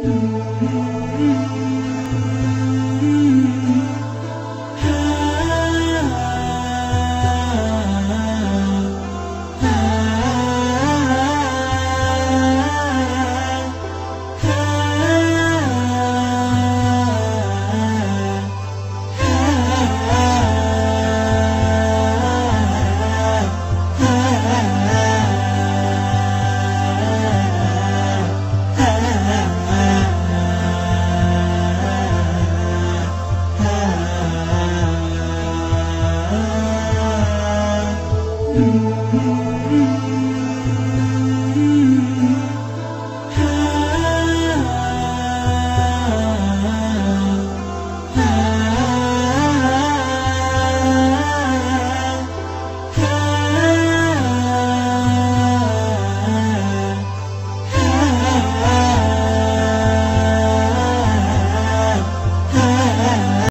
嗯。Mm-hmm.